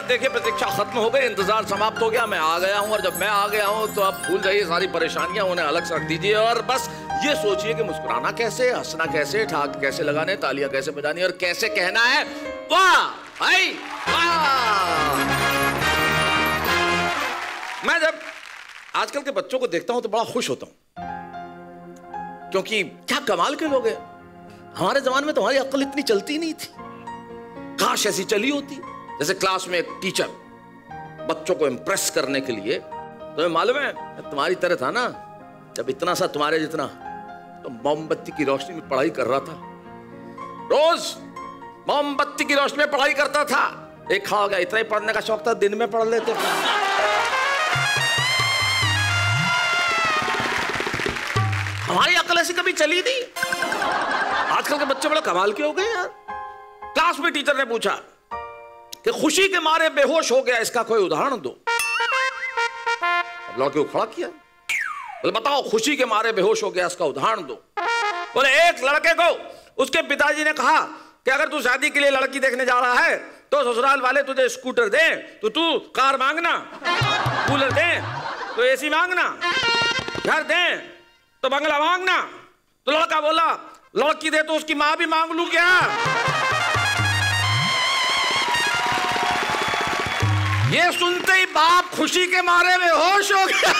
और देखिए, प्रतीक्षा खत्म हो गई, इंतज़ार समाप्त हो गया। मैं आ गया हूँ और जब मैं आ गया हूँ तो आप भूल जाइए, सारी परेशानियाँ उन्हें अलग से रख दीजिए और बस ये सोचिए कि मुस्कुराना कैसे, हंसना कैसे, ठाक कैसे लगाने, तालियाँ कैसे बजानी और कैसे कहना है। वाह! भाई, वाह! मैं जब आजकल के बच्चों को देखता हूँ तो बड़ा खुश होता हूँ। क्योंकि क्या कमाल के लोग हैं। हमारे जमाने में तुम्हारी अक्ल इतनी चलती नहीं थी। काश ऐसी चली होती। जैसे क्लास में एक टीचर बच्चों को इंप्रेस करने के लिए, तुम्हें मालूम है तुम्हारी तरह था ना, जब इतना सा तुम्हारे जितना तो मोमबत्ती की रोशनी में पढ़ाई कर रहा था। रोज मोमबत्ती की रोशनी में पढ़ाई करता था। एक खा गया, इतना ही पढ़ने का शौक था, दिन में पढ़ लेते थे। हमारी अकल ऐसी कभी चली नहीं। आजकल के बच्चे बड़े कमाल के हो गए यार। क्लास में टीचर ने पूछा कि खुशी के मारे बेहोश हो गया, इसका कोई उदाहरण दो। लड़के को खड़ा किया। बोले, बताओ, खुशी के मारे बेहोश हो गया, इसका उदाहरण दो। बोले, एक लड़के को उसके पिताजी ने कहा कि अगर तू शादी के लिए लड़की देखने जा रहा है तो ससुराल वाले तुझे स्कूटर दे तो तू कार मांगना, कूलर दे तो एसी मांगना, घर दे तो बंगला मांगना। तो लड़का बोला, लड़की दे तो उसकी माँ भी मांग लू क्या? ये सुनते ही बाप खुशी के मारे में होश हो गया।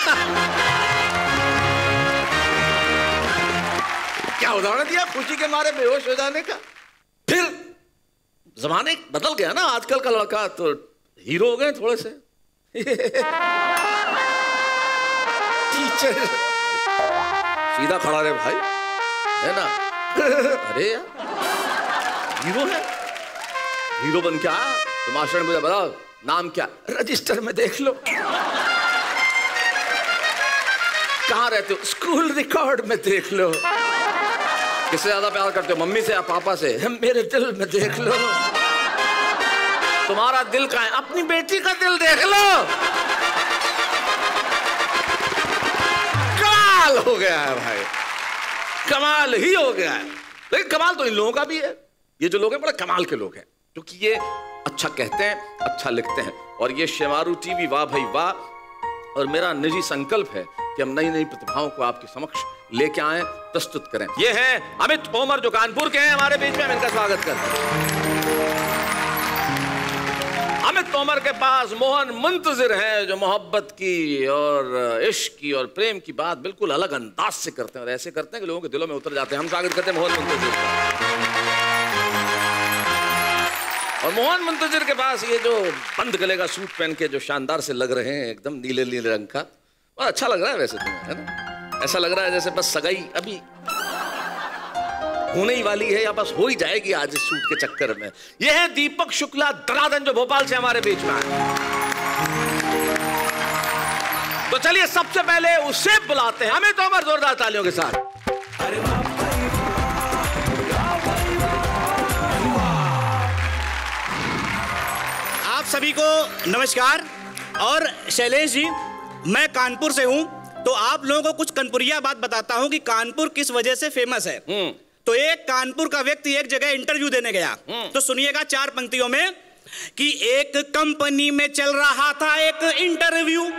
क्या उदाहरण दिया खुशी के मारे बेहोश हो जाने का? फिर जमाने बदल गया ना आजकल का लड़का तो हीरो हो गए थोड़े से। टीचर। सीधा खड़ा रहे, भाई, है ना? अरे यार, हीरो है। हीरो बन क्या तो मास्टर ने मुझे बताओ नाम क्या? रजिस्टर में देख लो। कहाँ रहते हो? स्कूल रिकॉर्ड में देख लो। किससे ज़्यादा प्यार करते हो? मम्मी से या पापा से? मेरे दिल में देख लो। तुम्हारा दिल कहाँ है? अपनी बेटी का दिल देख लो। कमाल हो गया है भाई। कमाल ही हो गया है। लेकिन कमाल तो इन लोगों का भी है। ये जो लोग हैं बड़े कमाल के लोग हैं। क्योंकि ये अच्छा कहते हैं अच्छा लिखते हैं। और ये शेमारू टीवी, वाह भाई वाह। और मेरा निजी संकल्प है कि हम नई नई प्रतिभाओं को आपके समक्ष लेके आए, प्रस्तुत करें। ये है अमित तोमर जो कानपुर के हैं, हमारे बीच में हम इनका स्वागत करते हैं। अमित तोमर के पास मोहन मुंतजिर हैं, जो मोहब्बत की और इश्क की और प्रेम की बात बिल्कुल अलग अंदाज से करते हैं। और ऐसे करते हैं कि लोगों के दिलों में उतर जाते हैं। हम स्वागत करते हैं मोहन मुंतजिर और मोहन मुंतजिर के पास ये जो बंद गले का सूट पहन के जो शानदार से लग रहे हैं, एकदम नीले नीले रंग का। और अच्छा लग रहा है वैसे तुम्हें, है ना? ऐसा लग रहा है जैसे बस सगाई अभी होने ही वाली है या बस हो ही जाएगी आज इस सूट के चक्कर में। ये है दीपक शुक्ला दरादन जो भोपाल से हमारे बीच में तो चलिए सबसे पहले उसे बुलाते हैं। हमें तो अमर जोरदार तालियों के साथ। आप सभी को नमस्कार। और शैलेश जी मैं कानपुर से हूँ तो आप लोगों को कुछ कानपुरिया बात बताता हूँ कि कानपुर किस वजह से फ़ेमस है। तो एक कानपुर का व्यक्ति एक जगह इंटरव्यू देने गया। तो सुनिएगा चार पंक्तियों में कि एक कंपनी में चल रहा था एक इंटरव्यू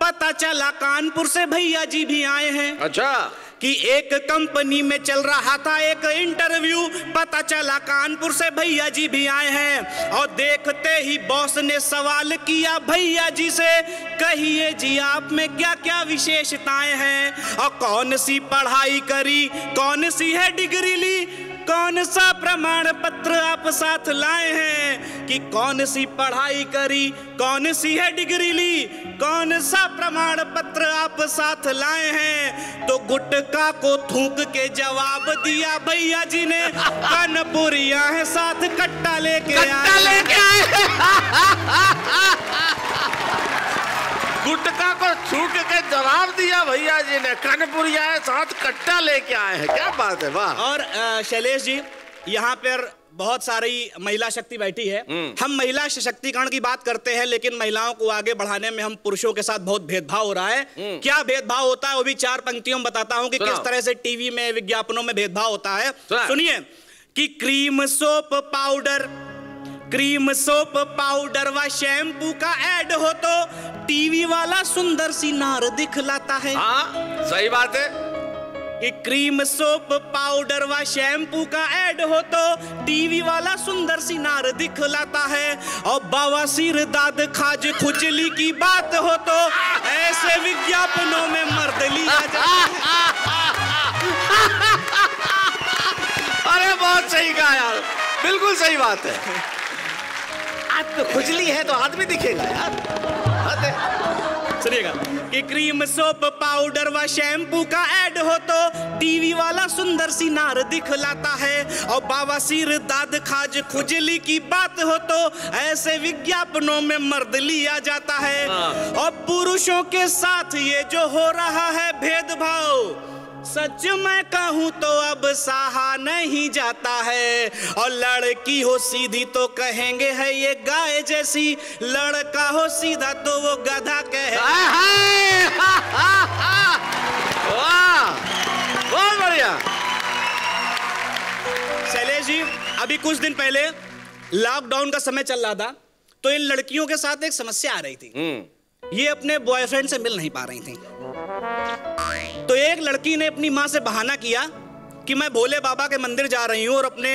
पता चला कानपुर से भैया जी भी आए हैं। अच्छा। कि एक कंपनी में चल रहा था एक इंटरव्यू। पता चला कानपुर से भैया जी भी आए हैं। और देखते ही बॉस ने सवाल किया भैया जी से, कहिए जी, आप में क्या क्या विशेषताएँ हैं? और कौन सी पढ़ाई करी? कौन सी है डिग्री ली? कौन सा प्रमाण पत्र आप साथ लाए हैं कि कौन सी पढ़ाई करी कौन सी है डिग्री ली कौन सा प्रमाण पत्र आप साथ लाए हैं? तो गुटका को थूक के जवाब दिया भैया जी ने कानपुरिया है साथ कट्टा लेके कट्टा आए लेके आए जवाब दिया भैया जी ने। कनपुरिया साथ कट्टा लेके आए हैं। क्या बात है वाह। और शैलेश जी यहाँ पर बहुत सारी महिला शक्ति बैठी है। हम महिला सशक्तिकरण की बात करते हैं लेकिन महिलाओं को आगे बढ़ाने में हम पुरुषों के साथ बहुत भेदभाव हो रहा है। क्या भेदभाव होता है वो भी चार पंक्तियों में बताता हूँ कि किस तरह से टीवी में विज्ञापनों में भेदभाव होता है। सुनिए कि cream soap powder cream soap powder व शैम्पू का ऐड हो तो टीवी वाला सुंदर सी नार दिखलाता है। हाँ सही बात है। कि क्रीम सोप पाउडर व शैम्पू का ऐड हो तो टीवी वाला सुंदर सी नार दिखलाता है। और बाबा सिर दाद खाज खुजली की बात हो तो ऐसे विज्ञापनों में मर्द लिया जाता है अरे बहुत सही कहा यार। बिल्कुल सही बात है। आज तो खुजली है तो आदमी दिखेगा यार। सुनिएगा कि क्रीम सोप पाउडर व शैम्पू का ऐड हो तो टीवी वाला सुंदर सी नार दिखलाता है। और बावासीर दाद खाज खुजली की बात हो तो ऐसे विज्ञापनों में मर्द लिया जाता है। और पुरुषों के साथ ये जो हो रहा है भेदभाव सच मैं कहूँ तो अब सहा नहीं जाता है। और लड़की हो सीधी तो कहेंगे है ये गाय जैसी। लड़का हो सीधा तो वो गधा कहे। बहुत बढ़िया। शैलेश जी अभी कुछ दिन पहले लॉकडाउन का समय चल रहा था तो इन लड़कियों के साथ एक समस्या आ रही थी। हम्म। ये अपने बॉयफ्रेंड से मिल नहीं पा रही थी। तो एक लड़की ने अपनी माँ से बहाना किया कि मैं भोले बाबा के मंदिर जा रही हूँ और अपने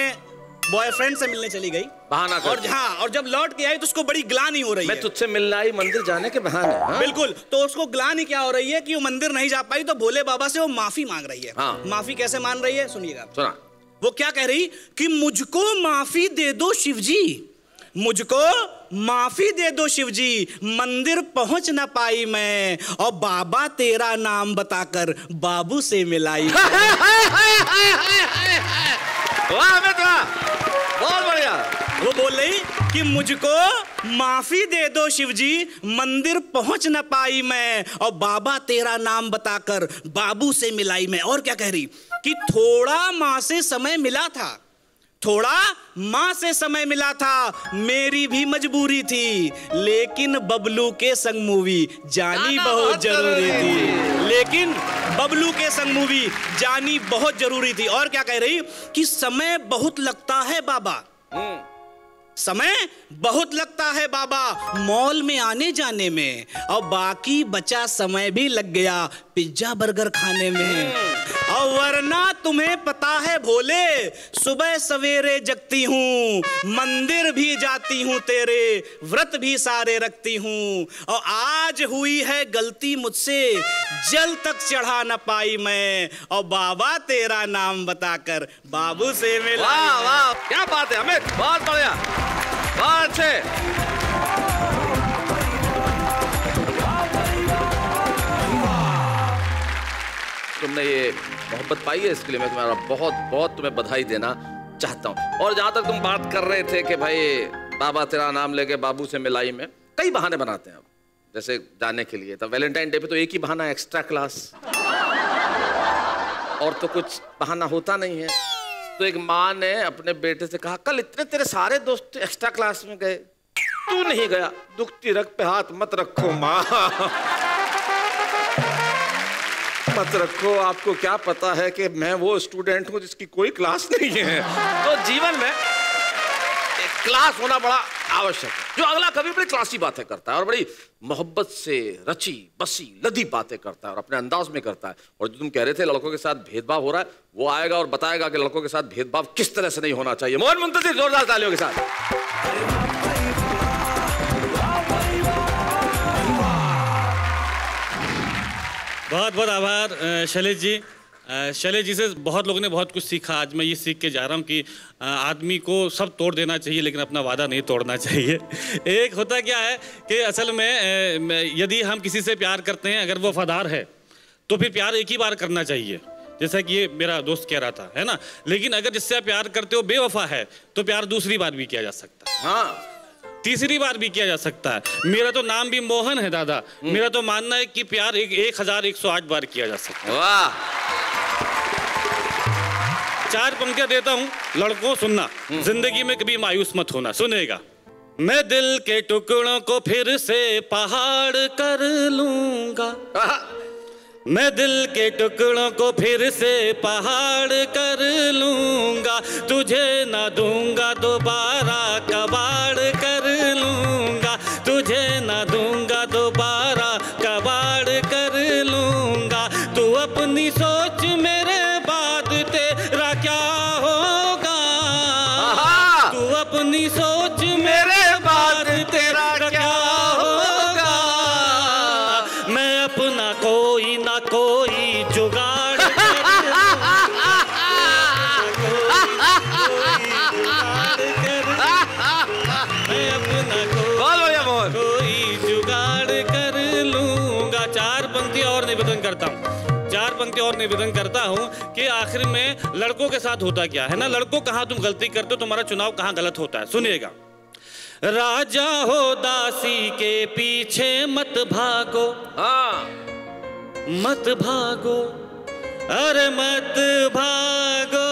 बॉयफ्रेंड से मिलने चली गई। बहाना और हाँ और जब लौट के आई तो उसको बड़ी ग्लानी हो रही मैं है। तुझसे मिलना आई मंदिर जाने के बहाने हाँ? बिल्कुल तो उसको ग्लानी क्या हो रही है कि वो मंदिर नहीं जा पाई तो भोले बाबा से वो माफ़ी मांग रही है। हाँ। माफ़ी कैसे मान रही है? सुनिएगा। सुना। वो क्या कह रही कि मुझको माफ़ी दे दो शिवजी। मुझको माफ़ी दे दो शिवजी मंदिर पहुँच ना पाई मैं और बाबा तेरा नाम बताकर बाबू से मिलाई। वाह बहुत बढ़िया। वो बोल रही कि मुझको माफ़ी दे दो शिवजी मंदिर पहुँच ना पाई मैं और बाबा तेरा नाम बताकर बाबू से मिलाई मैं। और क्या कह रही? कि थोड़ा माँ से समय मिला था। थोड़ा माँ से समय मिला था मेरी भी मजबूरी थी लेकिन बबलू के संग मूवी जानी बहुत ज़रूरी ज़रूरी थी। लेकिन बबलू के संग मूवी जानी बहुत ज़रूरी थी। और क्या कह रही? कि समय बहुत लगता है बाबा। समय बहुत लगता है बाबा, मॉल में आने जाने में। और बाकी बचा समय भी लग गया पिज्जा बर्गर खाने में। और वरना तुम्हें पता है भोले, सुबह सवेरे जगती हूँ, मंदिर भी जाती हूँ तेरे, व्रत भी सारे रखती हूँ। और आज हुई है गलती मुझसे, जल तक चढ़ा न पाई मैं। और बाबा तेरा नाम बताकर बाबू से मिला। वाह वाह, क्या बात है हमें बहुत बढ़िया। तुमने ये मोहब्बत पाई है इसके लिए? मैं तुम्हारा बहुत बहुत तुम्हें बधाई देना चाहता हूँ। और जहाँ तक तुम बात कर रहे थे कि भाई, बाबा तेरा नाम लेके बाबू से मिलाई में, कई बहाने बनाते हैं अब। जैसे जाने के लिए तो वैलेंटाइन डे पे तो एक ही बहाना एक्स्ट्रा क्लास और तो कुछ बहाना होता नहीं है। तो एक माँ ने अपने बेटे से कहा, कल इतने तेरे सारे दोस्त एक्स्ट्रा क्लास में गए। तू नहीं गया। दुखती रख पे हाथ मत रखो माँ। मत रखो, आपको क्या पता है कि मैं वो स्टूडेंट हूँ जिसकी कोई क्लास नहीं है। तो जीवन में क्लास होना बड़ा आवश्यक है। जो अगला कभी बड़ी क्लासी बातें करता है और बड़ी मोहब्बत से रची, बसी, लदी बातें करता है और अपने अंदाज में करता है। और जो तुम कह रहे थे, लड़कों के साथ भेदभाव हो रहा है, वो आएगा और बताएगा कि लड़कों के साथ भेदभाव किस तरह से नहीं होना चाहिए। मोहन मुंतजिर जोरदार तालियों के साथ। बहुत बहुत आभार शैलेश जी। शैलेश जी से बहुत लोगों ने बहुत कुछ सीखा। आज मैं ये सीख के जा रहा हूँ कि आदमी को सब तोड़ देना चाहिए लेकिन अपना वादा नहीं तोड़ना चाहिए। एक होता क्या है कि असल में में यदि हम किसी से प्यार करते हैं अगर वो वफादार है तो फिर प्यार एक ही बार करना चाहिए। जैसा कि ये मेरा दोस्त कह रहा था है ना? लेकिन अगर जिससे आप प्यार करते हो बेवफा है तो प्यार दूसरी बार भी किया जा सकता है। हाँ। तीसरी बार भी किया जा सकता है। मेरा तो नाम भी मोहन है दादा। मेरा तो मानना है कि प्यार एक एक हज़ार एक सौ आठ बार किया जा सकता है। वाह! चार पंक्तियाँ देता हूँ लड़कों सुनना। ज़िंदगी में कभी मायूस मत होना सुनेगा। मैं दिल के टुकड़ों को फिर से पहाड़ कर लूँगा। मैं दिल के टुकड़ों को फिर से पहाड़ कर लूँगा। तुझे ना दूँगा दोबारा। अपना कोई ना कोई जुगाड़ निवेदन करता हूँ। चार पंक्ति और निवेदन करता हूँ कि आखिर में लड़कों के साथ होता क्या है ना? लड़कों कहाँ तुम गलती करते हो तुम्हारा चुनाव कहाँ गलत होता है? सुनिएगा। राजा हो दासी के पीछे मत भागो। हाँ। मत भागो। अरे मत भागो।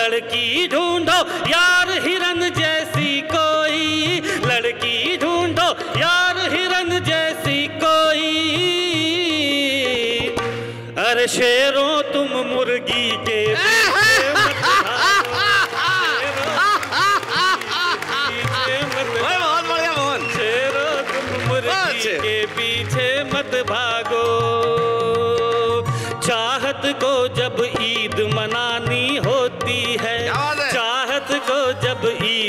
लड़की ढूंढो, यार हिरन जैसी कोई। लड़की ढूंढो, यार हिरन जैसी कोई। अरे शेरों, तुम मुर्गी के के पीछे मत भागो। चाहत को जब ईद मनानी है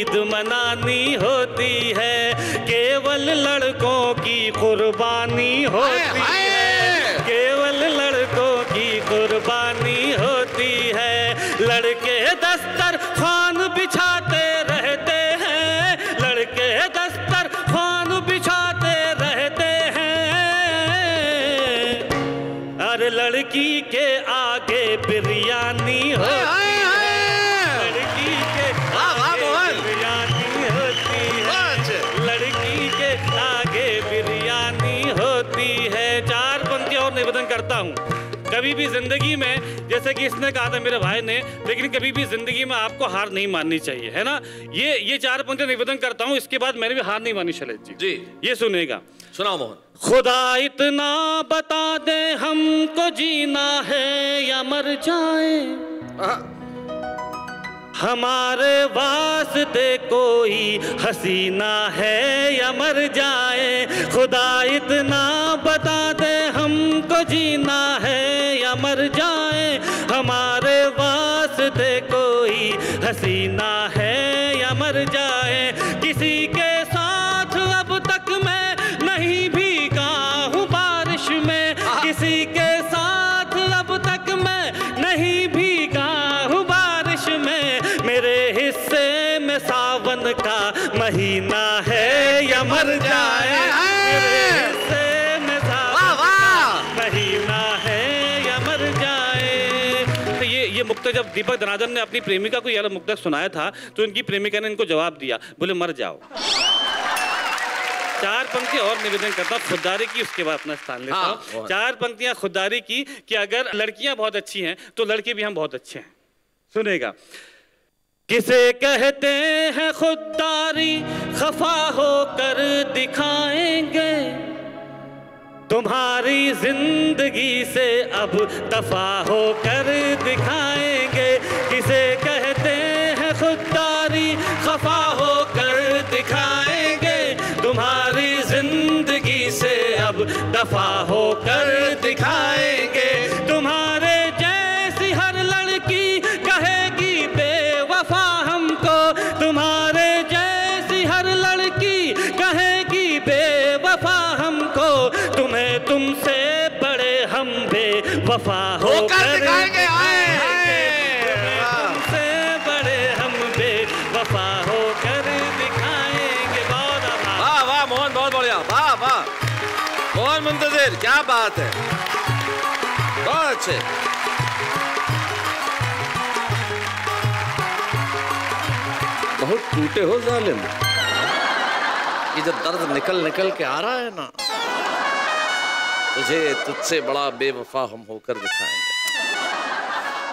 ईद मनानी होती है केवल लड़कों की कुर्बानी होती है करता हूँ। कभी भी ज़िंदगी में जैसे कि इसने कहा था मेरे भाई ने लेकिन कभी भी ज़िंदगी में आपको हार नहीं माननी चाहिए है ना? ये ये चार पंक्तियाँ निवेदन करता हूँ इसके बाद मैंने भी हार नहीं मानी शैलेश जी। जी। ये सुनेगा। सुनाओ मोहन। खुदा इतना बता दे हमको जीना है या मर जाए। आहा, हमारे वास्ते कोई हसीना है या मर जाए। खुदा इतना जीना है या मर जाए, हमारे वास्ते कोई हसीना है या मर जाए, किसी के दीपक धनाधन ने अपनी प्रेमिका को यह मुक्तक सुनाया था तो इनकी प्रेमिका ने इनको जवाब दिया बोले मर जाओ। चार पंक्ति और निवेदन करता हूँ खुददारी की उसके बाद अपना स्थान लेता हाँ, हूँ चार पंक्तियाँ खुददारी की कि अगर लड़कियाँ बहुत अच्छी हैं तो लड़के भी हम बहुत अच्छे हैं। सुनेगा। किसे कहते हैं खुददारी खफा होकर दिखाएँगे? तुम्हारी ज़िंदगी से अब दफ़ा होकर दिखाएँगे तुमसे बड़े हम बे वफा हो। कर दिखाएँगे। हाँ। मोहन बहुत बढ़िया। वाह मुंतजिर क्या बात है। बहुत अच्छे। बहुत टूटे हो जालिम। ये जब दर्द निकल निकल के आ रहा है ना। तुझे, तुझसे बड़ा बेवफा हम होकर दिखाएँगे।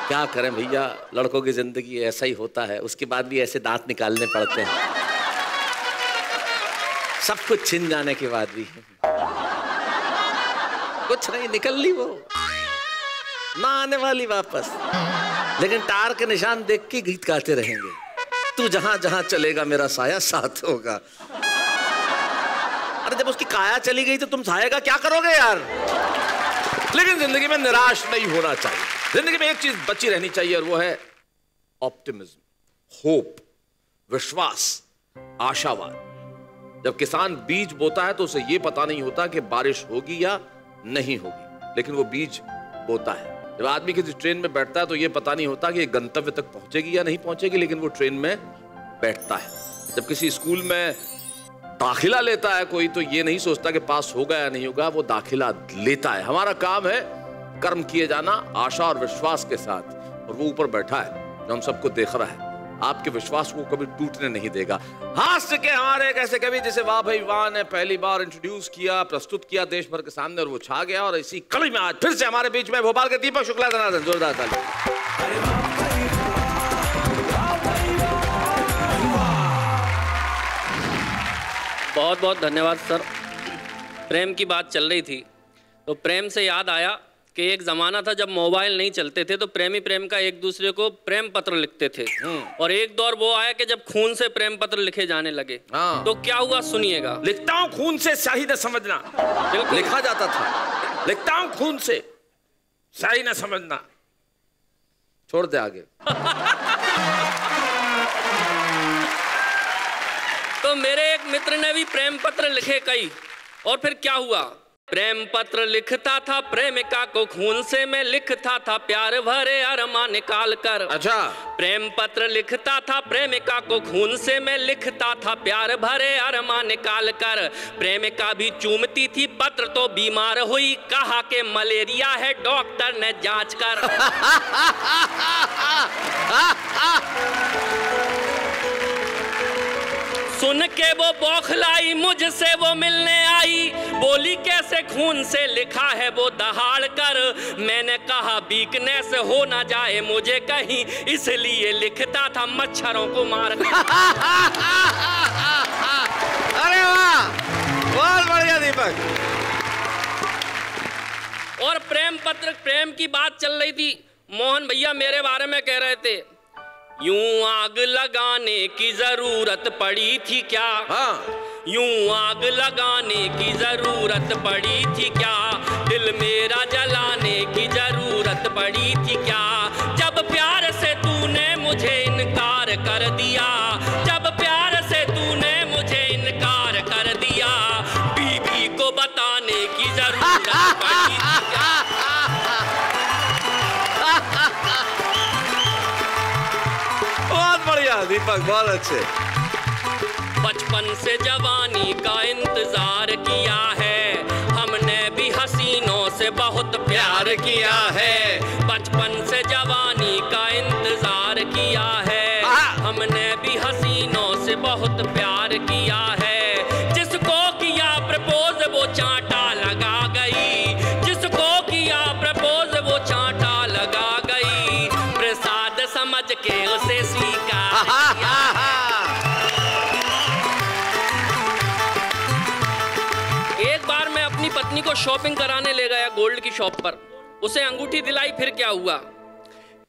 क्या करें भैया? लड़कों की ज़िंदगी ऐसा ही होता है। उसके बाद भी ऐसे दांत निकालने पड़ते हैं। सब कुछ छिन जाने के बाद भी। कुछ नहीं, निकल ली वो। ना आने वाली वापस। लेकिन टार के निशान देख के गीत गाते रहेंगे। तू जहाँ जहाँ चलेगा, मेरा साया साथ होगा। अरे जब उसकी काया चली गई तो तुम साया का क्या करोगे यार? लेकिन ज़िंदगी में निराश नहीं होना चाहिए। ज़िंदगी में एक चीज़ बची रहनी चाहिए और वो है ऑप्टिमिज्म होप विश्वास, आशावाद। जब किसान बीज बोता है तो उसे यह पता नहीं होता कि बारिश होगी या नहीं होगी, लेकिन वो बीज बोता है। जब आदमी किसी ट्रेन में बैठता है तो ये पता नहीं होता कि गंतव्य तक पहुंचेगी या नहीं पहुंचेगी, लेकिन वो ट्रेन में बैठता है। जब किसी स्कूल में दाखिला लेता है कोई तो ये नहीं सोचता कि पास होगा या नहीं होगा, वो दाखिला लेता है। हमारा काम है कर्म किए जाना, आशा और विश्वास के साथ, और वो ऊपर बैठा है, जो हम सबको देख रहा है। आपके विश्वास को कभी टूटने नहीं देगा। हास्य के हमारे एक ऐसे कवि जिसे वाह भाई वाह ने पहली बार इंट्रोड्यूस किया, प्रस्तुत किया देश भर के सामने, और वो छा गया, और इसी कड़ी में आज फिर से हमारे बीच में भोपाल के दीपक शुक्ला धनाधन जोरदार ताली बहुत बहुत धन्यवाद सर। प्रेम की बात चल रही थी तो प्रेम से याद आया कि एक ज़माना था जब मोबाइल नहीं चलते थे तो प्रेमी प्रेम का एक दूसरे को प्रेम पत्र लिखते थे। और एक दौर वो आया कि जब खून से प्रेम पत्र लिखे जाने लगे। हाँ। तो क्या हुआ सुनिएगा। लिखता हूँ खून से शाही न समझना। लिखा जाता था। लिखता हूँ खून से शाही न समझना। छोड़ दे आगे। तो मेरे एक मित्र ने भी प्रेम पत्र लिखे कई और फिर क्या हुआ? प्रेम पत्र लिखता था प्रेमिका को खून से मैं लिखता था प्यार भरे अरमा निकाल कर। अच्छा। प्रेम पत्र लिखता था प्रेमिका को खून से मैं लिखता था प्यार भरे अरमा निकाल कर। प्रेमिका भी चूमती थी पत्र तो बीमार हुई कहा के मलेरिया है डॉक्टर ने जाँच कर। सुन के वो बौखलाई मुझसे वो मिलने आई। बोली कैसे खून से लिखा है वो दहाड़ कर? मैंने कहा वीकनेस हो ना जाए मुझे कहीं। इसलिए लिखता था मच्छरों को मार अरे वाह! बहुत बढ़िया दीपक। और प्रेम पत्र प्रेम की बात चल रही थी। मोहन भैया मेरे बारे में कह रहे थे यूँ आग लगाने की ज़रूरत पड़ी थी क्या? हाँ। यूँ आग लगाने की ज़रूरत पड़ी थी क्या? दिल मेरा जलाने की ज़रूरत पड़ी थी क्या? जब प्यार से तूने मुझे इनकार कर दिया दीपक बहुत अच्छे। बचपन से जवानी का इंतज़ार किया है। हमने भी हसीनों से बहुत प्यार किया है। बचपन से को शॉपिंग कराने ले गया गोल्ड की शॉप पर। उसे अंगूठी दिलाई फिर क्या हुआ?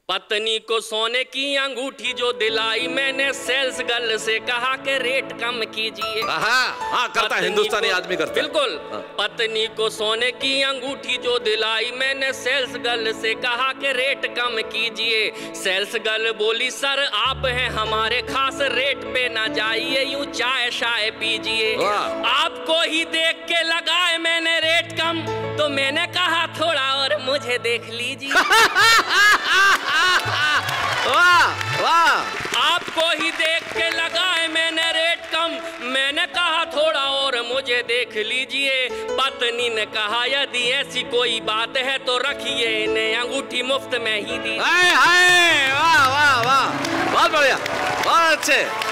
पत्नी को सोने की अंगूठी जो दिलाई मैंने सेल्स गर्ल से कहा कि रेट कम कीजिए। हाँ हाँ करता हिंदुस्तानी आदमी करता बिल्कुल। हाँ। पत्नी को सोने की अंगूठी जो दिलाई मैंने सेल्स गर्ल से कहा कि रेट कम कीजिए। सेल्स गर्ल बोली सर आप हैं हमारे खास रेट पे ना जाइए यूँ चाय शाय पीजिए आपको ही देख के लगाए मैंने रेट कम। तो मैंने कहा थोड़ा और मुझे देख लीजिए। वाह वाह। आपको ही देख के लगाए मैंने रेट कम। मैंने कहा थोड़ा और मुझे देख लीजिए। पत्नी ने कहा यदि ऐसी कोई बात है तो रखिए इन्हें। अंगूठी मुफ़्त में ही दी। हाय हाय। वाह वाह वाह। बहुत बढ़िया। बहुत अच्छे।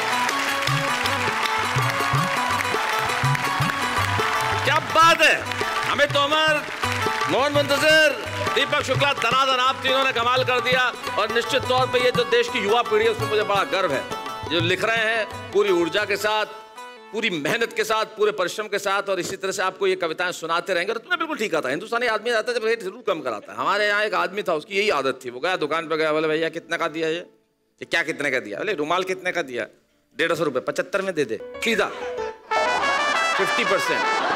बात है। अमित तोमर मोहन मुंतजर, दीपक शुक्ला दनादन आप तीनों ने कमाल कर दिया। और निश्चित तौर पे ये जो देश की युवा पीढ़ी है, उसमें मुझे बड़ा गर्व है। जो लिख रहे हैं, पूरी ऊर्जा के साथ, पूरी मेहनत के साथ, पूरे परिश्रम के साथ, और इसी तरह से आपको ये कविताएँ सुनाते रहेंगे, और तुम्हें बिल्कुल ठीक आता है। हिंदुस्तानी आदमी आता है जब रेट ज़रूर कम कराता है। हमारे यहाँ एक आदमी था, उसकी यही आदत थी। वो गया दुकान पर गया, बोले, भैया, कितने का दिया ये? ये क्या कितने का दिया? बोले रुमाल कितने का दिया? डेढ़ सौ रुपये पचहत्तर में दे दे। सीधा फिफ्टी परसेंट।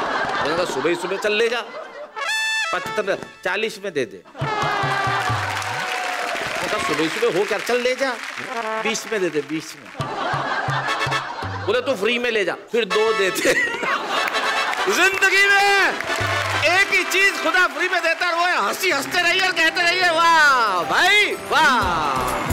सुबह ही सुबह चल ले जा पचहत्तर चालीस में दे दे। सुबह सुबह हो क्या चल ले जा। बीस में दे दे, बीस में। बोले, तू फ्री में ले जा, फिर दो देते ज़िंदगी में एक ही चीज़ खुदा फ्री में देता है, वो हँसी, हँसते रहिए और कहते रहिए, वाह, भाई, वाह।